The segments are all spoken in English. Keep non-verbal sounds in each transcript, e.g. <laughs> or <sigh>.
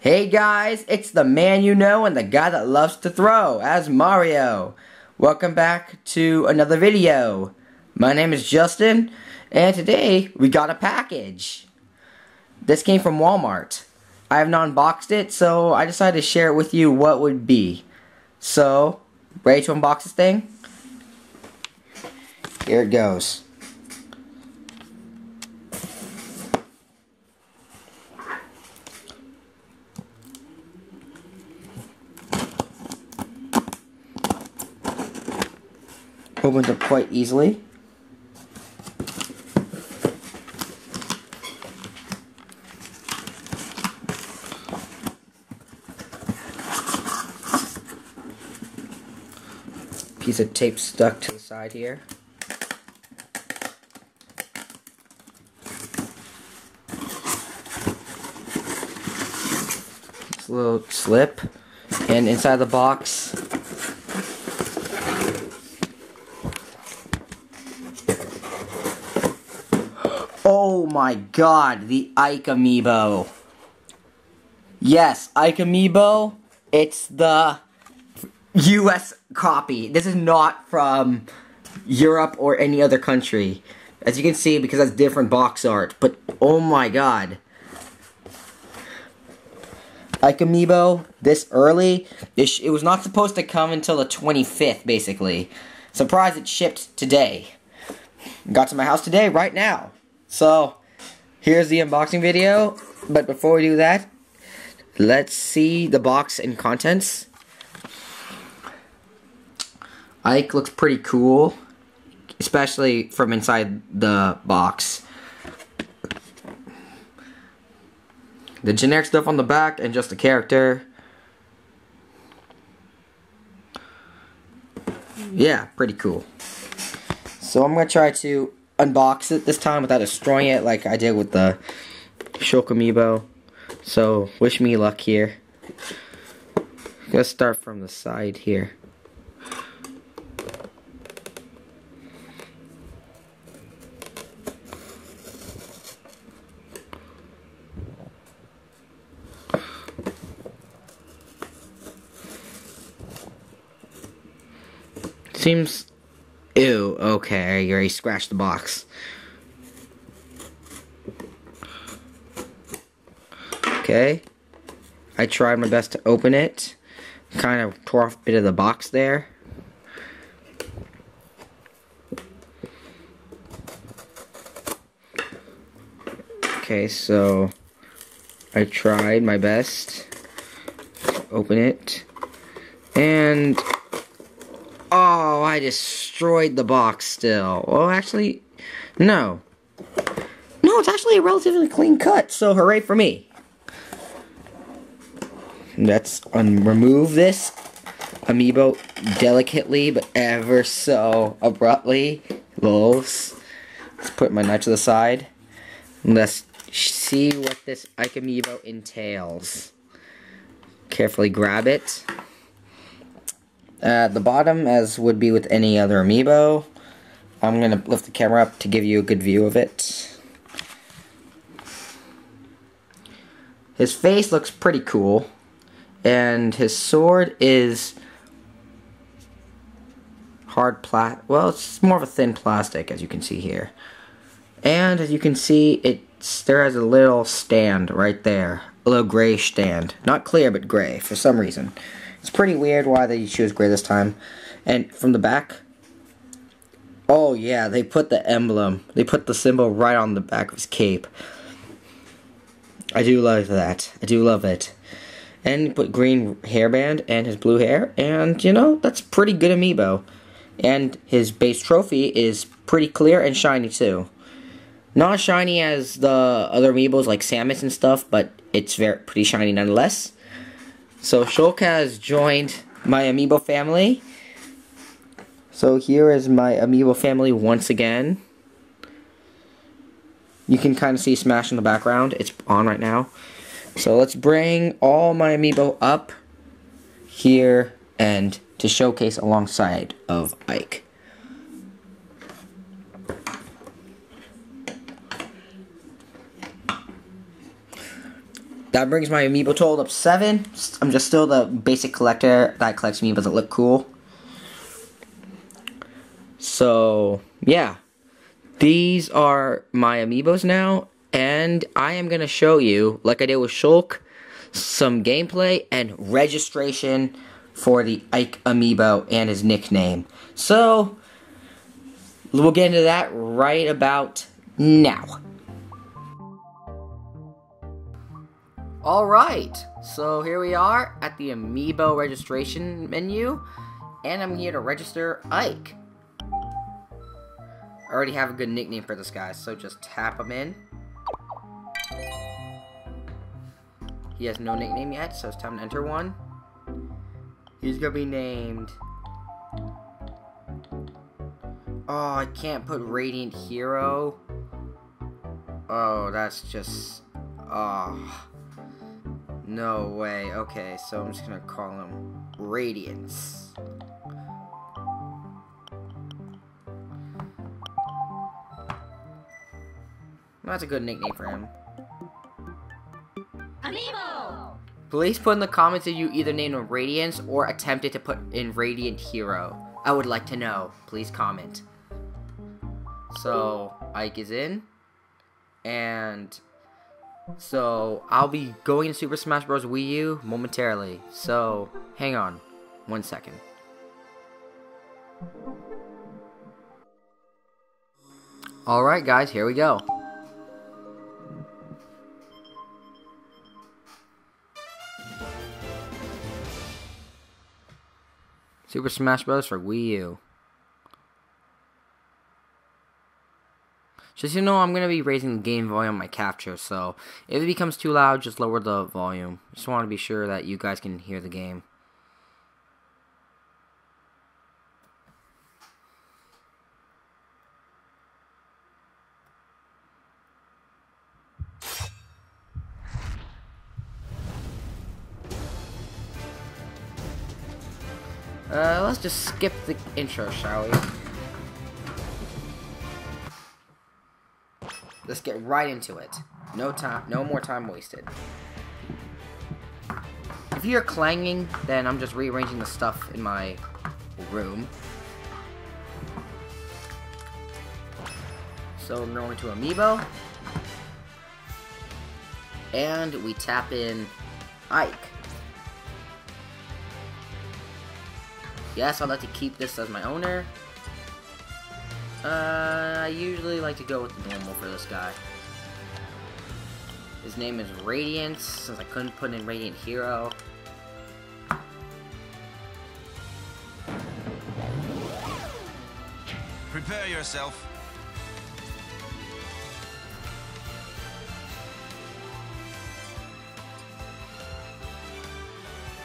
Hey guys, it's the man you know and the guy that loves to throw as Mario. Welcome back to another video. My name is Justin and today we got a package. This came from Walmart. I have not unboxed it so I decided to share it with you what would be. So, ready to unbox this thing? Here it goes. Opens up quite easily. Piece of tape stuck to the side here. Little slip. And inside the box Oh my god, the Ike Amiibo. Yes, Ike Amiibo. It's the US copy. This is not from Europe or any other country. As you can see, because that's different box art. But, oh my god. Ike Amiibo, this early. It, it was not supposed to come until the 25th, basically. Surprise, it shipped today. Got to my house today, right now. So, here's the unboxing video. But before we do that, let's see the box and contents. Ike looks pretty cool, especially from inside the box. The generic stuff on the back and just the character. Yeah, pretty cool. So I'm going to try to unbox it this time without destroying it like I did with the Shulk Amiibo. So, wish me luck here. Let's start from the side here. Seems Ew, okay, you already scratched the box. Okay. I tried my best to open it. Kind of tore off a bit of the box there. Okay, so I tried my best to open it. And I destroyed the box still. Well, actually, no. No, it's actually a relatively clean cut, so hooray for me. Let's remove this amiibo delicately, but ever so abruptly. Let's put my knife to the side. Let's see what this Ike amiibo entails. Carefully grab it. At the bottom, as would be with any other amiibo, I'm going to lift the camera up to give you a good view of it. His face looks pretty cool, and his sword is hard plastic. Well, it's more of a thin plastic, as you can see here. And as you can see, it there has a little stand right there. A little gray stand. Not clear, but gray, for some reason. It's pretty weird why they choose gray this time. And from the back, oh yeah, they put the emblem, they put the symbol right on the back of his cape. I do love that. I do love it. And put green hairband and his blue hair, and you know, that's pretty good amiibo. And his base trophy is pretty clear and shiny too. Not shiny as the other amiibos like Samus and stuff, but it's very pretty shiny nonetheless. So Shulk has joined my amiibo family. So here is my amiibo family once again. You can kind of see Smash in the background. It's on right now. So let's bring all my amiibo up here and to showcase alongside of Ike. That brings my amiibo total up 7. I'm just still the basic collector that collects amiibos that look cool. So, yeah. These are my amiibos now, and I am going to show you, like I did with Shulk, some gameplay and registration for the Ike amiibo and his nickname. So, we'll get into that right about now. Alright, so here we are at the amiibo registration menu, and I'm here to register Ike. I already have a good nickname for this guy, so just tap him in. He has no nickname yet, so it's time to enter one. He's gonna be named... Oh, I can't put Radiant Hero. Oh, that's just... Oh... No way. Okay, so I'm just gonna call him Radiance. That's a good nickname for him. Amiibo! Please put in the comments if you either named him Radiance or attempted to put in Radiant Hero. I would like to know. Please comment. So, Ike is in. And so I'll be going to Super Smash Bros. Wii U momentarily. So hang on one second. Alright guys, here we go. Super Smash Bros. for Wii U. Just you know, I'm going to be raising the game volume on my capture, so if it becomes too loud, just lower the volume. Just want to be sure that you guys can hear the game. Uh, let's just skip the intro, shall we? Let's get right into it. No time, no more time wasted. If you're clanging, then I'm just rearranging the stuff in my room. So we're going to Amiibo. And we tap in Ike. Yes, I'd like to keep this as my owner. Uh, I usually like to go with the normal for this guy. His name is Radiance, since I couldn't put in Radiant Hero. Prepare yourself.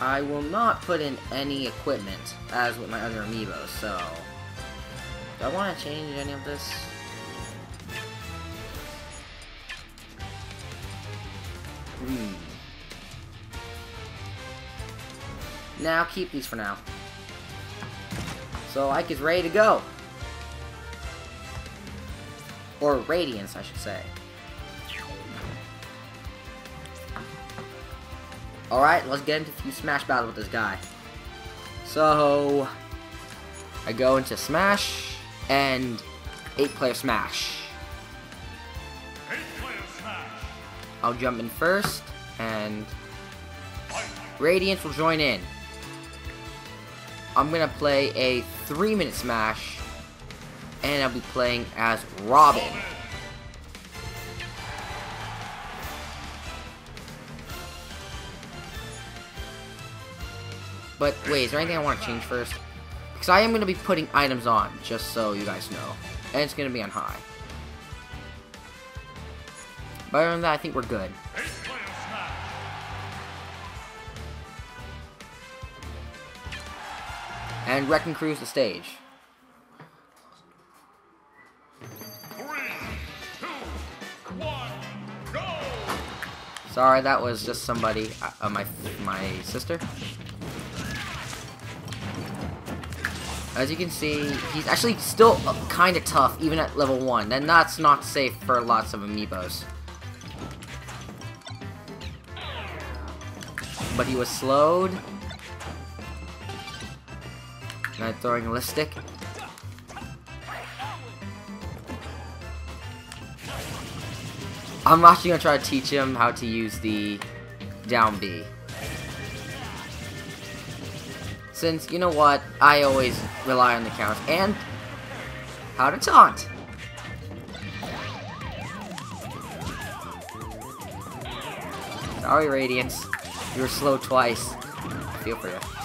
I will not put in any equipment, as with my other amiibos, so... Do I want to change any of this? Hmm. Now keep these for now. So Ike is ready to go. Or Radiance, I should say. Alright, let's get into a few Smash battles with this guy. So, I go into Smash and 8 player smash. Eight player smash. I'll jump in first, and Radiance will join in. I'm gonna play a 3 minute smash, and I'll be playing as Robin. But wait, is there anything I want to change first? Because I am going to be putting items on, just so you guys know. And it's going to be on high. But other than that, I think we're good. And Wrecking Crew's the stage. Sorry, that was just somebody, uh my my sister. As you can see, he's actually still kind of tough, even at level 1, and that's not safe for lots of amiibos. but he was slowed. Now throwing a lift stick. I'm actually gonna try to teach him how to use the down B. Since, you know what, I always rely on the count. And, how to taunt. Sorry, Radiance. You were slow twice. I feel for you.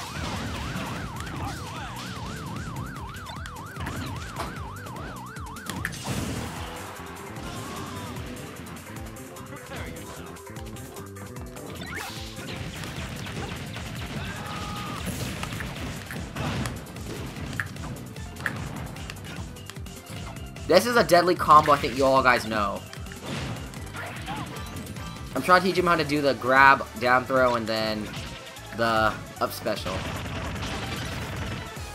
This is a deadly combo I think you all guys know. I'm trying to teach him how to do the grab, down throw, and then the up special.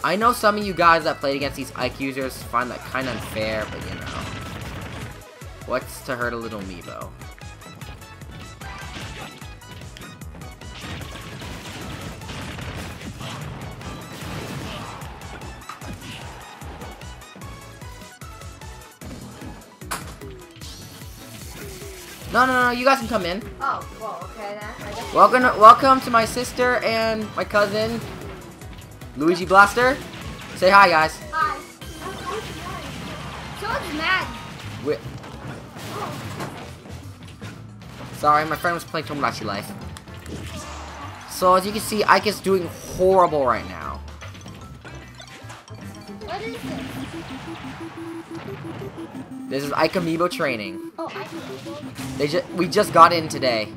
I know some of you guys that played against these Ike users find that kind of unfair, but you know. What's to hurt a little Meebo? No, no, no, you guys can come in. Oh, well, okay then. I guess. Welcome, welcome to my sister and my cousin, Luigi Blaster. Say hi, guys. Hi. Someone's mad. We Sorry, my friend was playing Tomodachi Life. So as you can see, Ike is doing horrible right now. What is this? This is Ike Amiibo training. Oh, I They just we just got in today.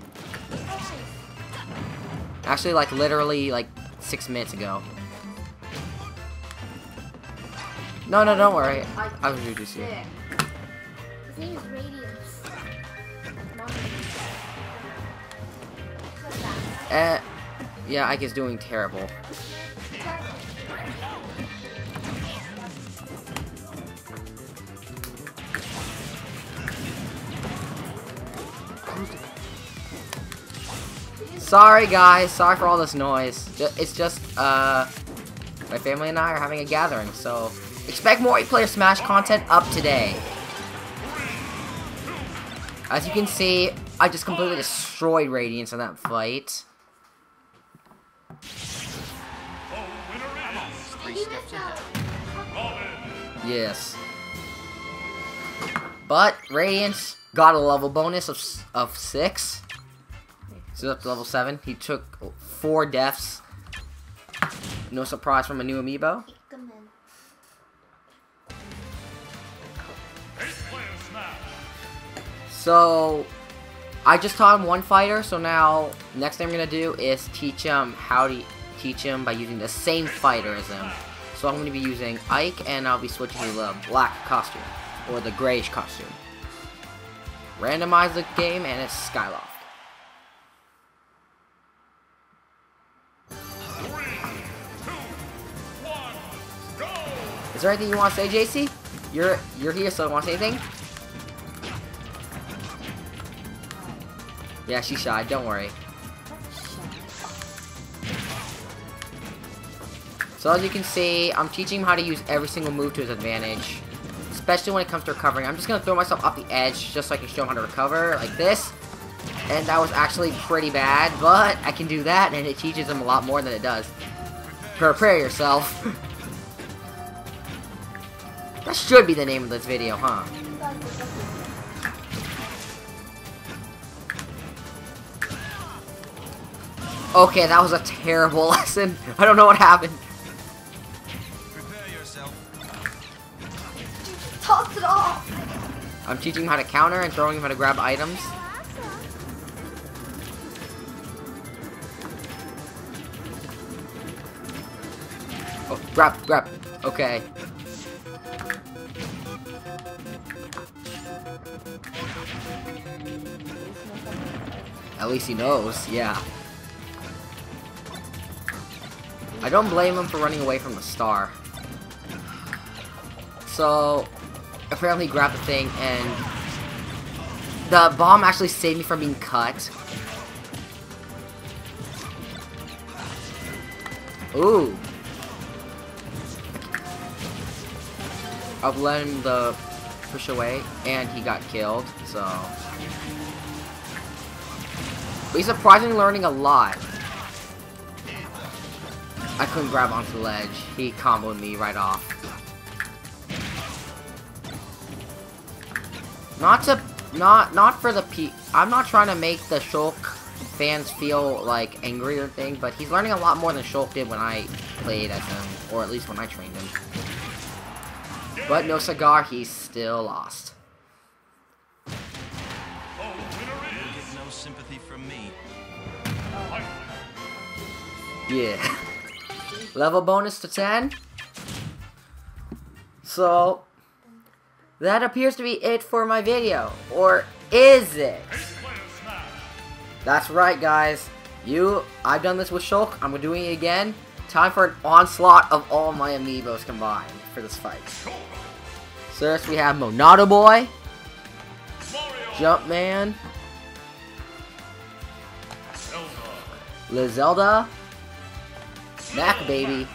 Actually, like literally like six minutes ago. No, no, don't worry. I'll introduce you. Sick. His name is Radiance. Mom. Uh, yeah, Ike is doing terrible. Sorry, guys. Sorry for all this noise. It's just, uh, my family and I are having a gathering, so expect more 8-player Smash content up today. As you can see, I just completely destroyed Radiance in that fight. Yes. But Radiance got a level bonus of of six. So up to level seven. He took four deaths. No surprise from a new amiibo. So I just taught him one fighter. So now next thing I'm gonna do is teach him how to teach him by using the same fighter as him. So I'm gonna be using Ike, and I'll be switching to the black costume or the grayish costume. Randomize the game, and it's Skyloft. There anything you want to say, JC? You're you're here, so I want to say anything? Yeah, she's shy. Don't worry. So as you can see, I'm teaching him how to use every single move to his advantage. Especially when it comes to recovering. I'm just going to throw myself off the edge just so I can show him how to recover, like this. And that was actually pretty bad, but I can do that, and it teaches him a lot more than it does. Prepare yourself. <laughs> that should be the name of this video, huh? Okay, that was a terrible <laughs> lesson. I don't know what happened. Prepare yourself. Toss it off. I'm teaching him how to counter and throwing him how to grab items. Oh, grab, grab. Okay. At least he knows, yeah. I don't blame him for running away from the star. So, apparently grabbed the thing and the bomb actually saved me from being cut. Ooh. I've let him the push away, and he got killed. So, he's surprisingly learning a lot. I couldn't grab onto the ledge. He comboed me right off. Not to, not, not for the pe- I'm not trying to make the Shulk fans feel, like, angry or thing, but he's learning a lot more than Shulk did when I played as him, or at least when I trained him. But no cigar, he's still lost. Sympathy from me. Yeah. Level bonus to 10. So, that appears to be it for my video. Or is it? That's right, guys. You, I've done this with Shulk. I'm doing it again. Time for an onslaught of all my amiibos combined for this fight. First, we have Monado Boy. Jumpman, Lizelda, Mac Baby,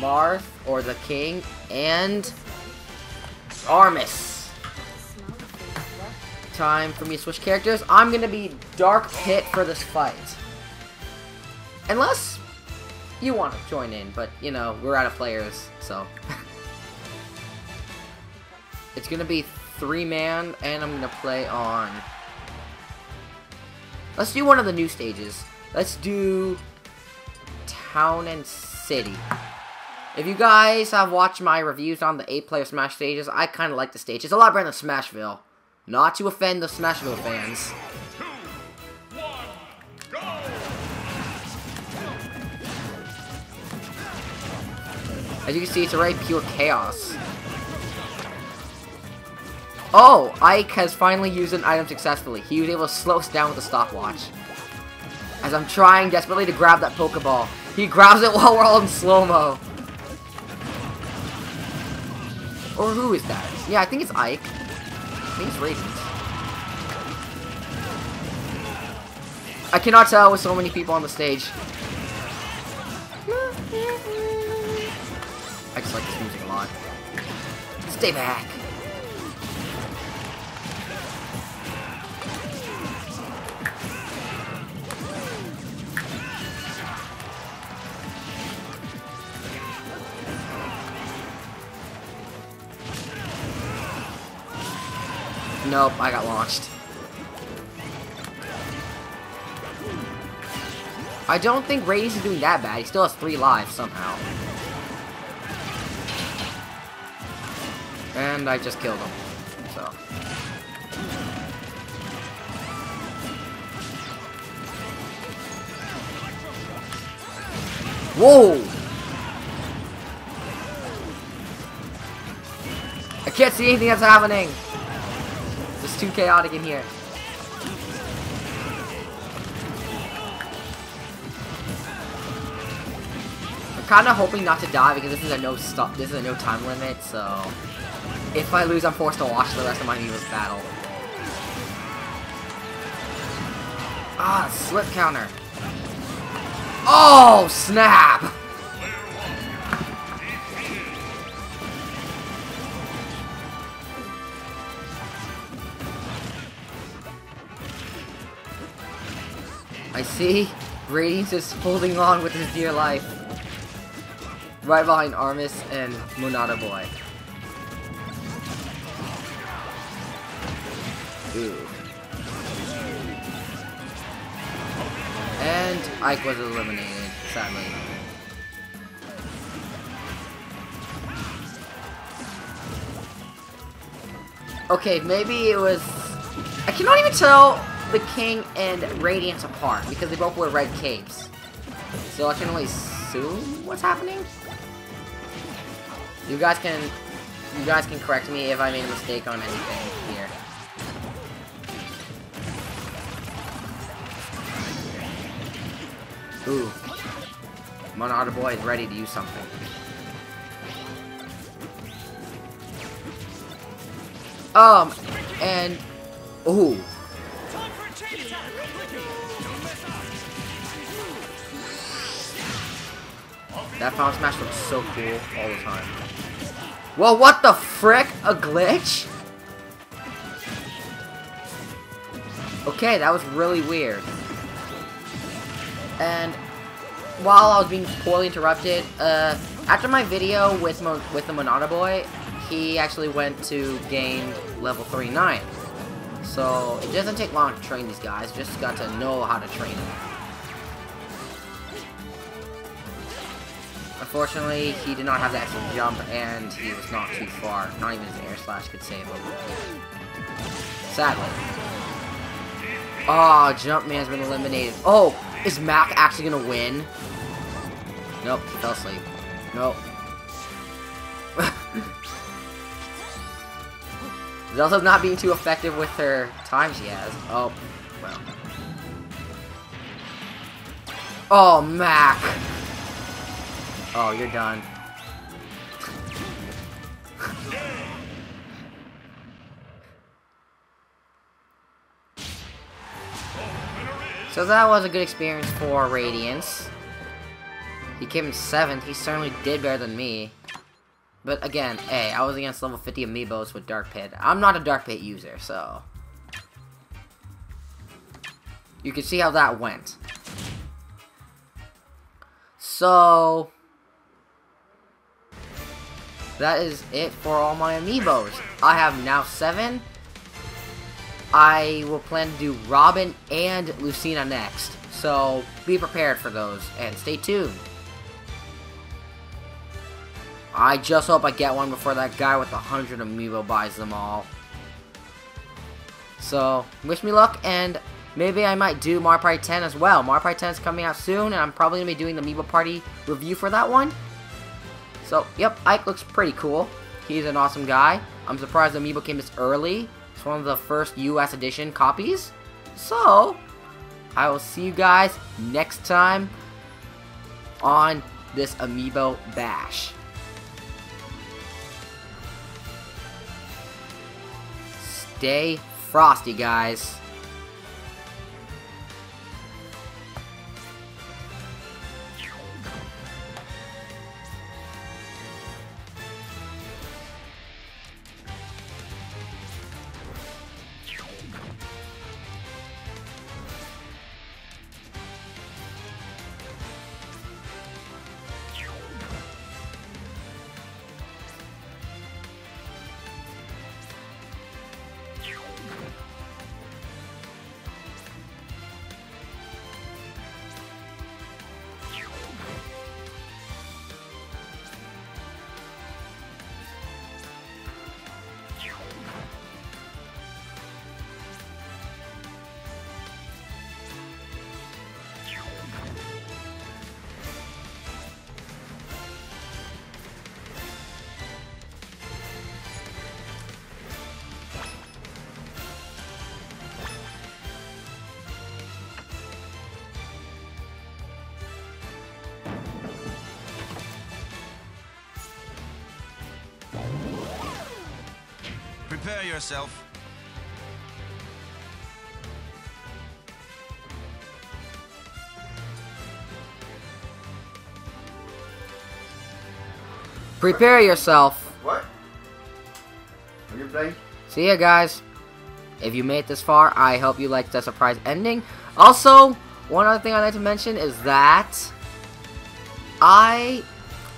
Marth. Or the King, and Armus. Time for me to switch characters. I'm gonna be Dark Pit for this fight. Unless you want to join in, but you know, we're out of players, so. <laughs> it's gonna be three man, and I'm gonna play on. Let's do one of the new stages. Let's do Town and City. If you guys have watched my reviews on the 8-player Smash stages, I kind of like the stage. It's a lot better than Smashville. Not to offend the Smashville fans. As you can see, it's already pure chaos. Oh, Ike has finally used an item successfully. He was able to slow us down with the stopwatch. As I'm trying desperately to grab that Pokeball. He grabs it <laughs> while we're all in slow-mo. Or who is that? Yeah, I think it's Ike. I think it's Radiant. I cannot tell with so many people on the stage. I just like this music a lot. Stay back. Nope, I got launched. I don't think Radiance is doing that bad. He still has three lives somehow. And I just killed him. So. Whoa! I can't see anything that's happening. It's too chaotic in here. I'm kind of hoping not to die because this is a no stop. This is a no time limit. So if I lose, I'm forced to watch the rest of my Miiverse battle. Ah, slip counter. Oh snap! I see. Radiance is holding on with his dear life. Right behind Armis and Monado Boy. Ooh. And Ike was eliminated, sadly. Okay, maybe it was... I cannot even tell the King and Radiance apart because they both wear red capes. So I can only assume what's happening. You guys can, you guys can correct me if I made a mistake on anything here. Ooh, Monado Boy is ready to use something. Um, and ooh. Time for a That Final Smash looks so cool all the time. Well, what the frick? A glitch? Okay, that was really weird. And while I was being poorly interrupted, uh, after my video with Mo with the Monado Boy, he actually went to gain level 39. So it doesn't take long to train these guys, just got to know how to train them. Unfortunately, he did not have the extra jump, and he was not too far. Not even his air slash could save him. Sadly. Ah, oh, Jumpman's been eliminated. Oh, is Mac actually gonna win? Nope, he fell asleep. Nope. <laughs> Zelda's not being too effective with her time she has. Oh, well. Oh, Mac! Oh, you're done. so that was a good experience for Radiance. He came in 7th, he certainly did better than me. But again, hey, I was against level 50 amiibos with Dark Pit. I'm not a Dark Pit user, so... You can see how that went. So... That is it for all my amiibos. I have now 7. I will plan to do Robin and Lucina next. So, be prepared for those, and stay tuned. I just hope I get one before that guy with a hundred amiibo buys them all. So, wish me luck, and maybe I might do Mario Party 10 as well. Mario Party 10 is coming out soon, and I'm probably going to be doing the Amiibo Party review for that one. So, yep, Ike looks pretty cool. He's an awesome guy. I'm surprised the Amiibo came this early. It's one of the first US edition copies. So, I will see you guys next time on this Amiibo Bash. Stay frosty, guys. Prepare yourself. Prepare yourself. What? Are you playing? See ya, guys. If you made it this far, I hope you liked the surprise ending. Also, one other thing I'd like to mention is that I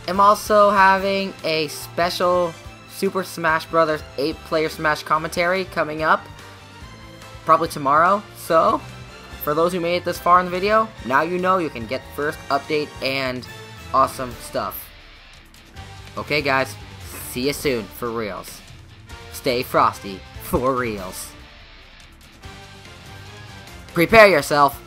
am also having a special Super Smash Bros. 8-player Smash commentary coming up, probably tomorrow. So, for those who made it this far in the video, now you know you can get first update and awesome stuff. Okay, guys, see you soon for reals. Stay frosty for reals. Prepare yourself.